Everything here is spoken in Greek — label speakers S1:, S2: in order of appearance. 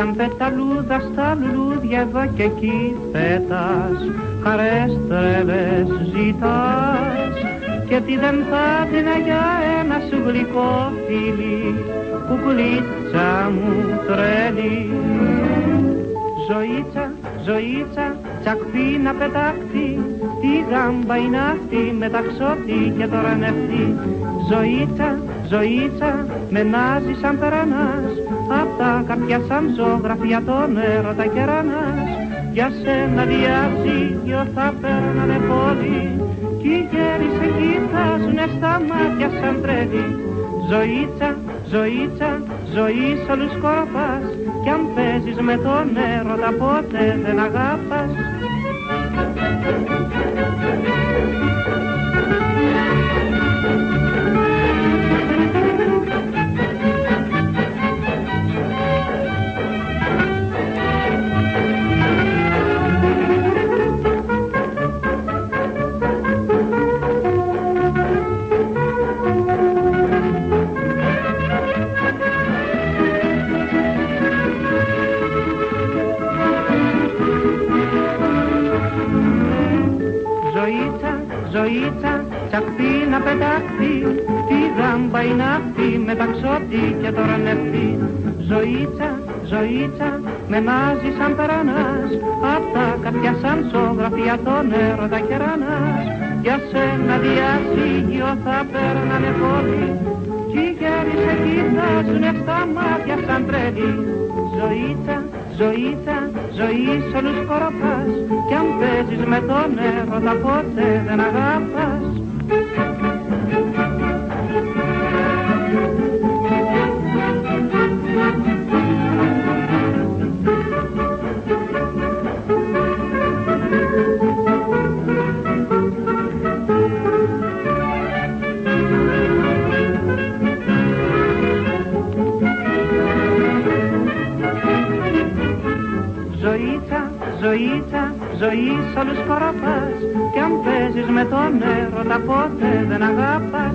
S1: σαν πεταλούδα στα λουλούδια εδώ και εκεί πέτας. Χαρές τρελές ζητάς. Και τι δεν θα έδινα για ένα σου γλυκό φίλι κουκουλίτσα μου τρέλη Ζωήτσα, ζωήτσα, τσακπί να πετάχτη τη γάμπα είναι αυτή μεταξώτη και τώρα νευτή Ζωήτσα, ζωήτσα, με νάζει σαν περανάς Απ' τα καρδιά σαν ζωγραφία τον έρωτα κερανάς Για σένα διαζύγιο θα παίρνανε πόλη Κι οι γέροι σε κοιτάζουνε στα μάτια σαν τρέλη Ζωήτσα, ζωήτσα, ζωή σ' όλους σκορπάς Κι αν παίζεις με τον έρωτα ποτέ δεν αγάπας ζωήτσα, τσακπί να πεταχθεί τη γάμπα είναι αυτή μεταξώτη και τώρα νευτή ζωήτσα, ζωήτσα, με νάζει σαν περανάς απ' τα καρδιά σαν σόγραφια τον έρωτα κερανάς για σένα διασύγιο θα παίρνανε πολύ κι οι γέροι σε κοιτάζουνε στα μάτια σαν τρέλη ζωήτσα, ζωήτσα, ζωή σ' όλους κοροπάς. Κι αν παίζεις με τον έρωτα ποτέ δεν αγάπας ζωήτσα, ζωή σ' όλους κοροπάς. Κι αν παίζεις με τον έρωτα ποτέ δεν αγάπας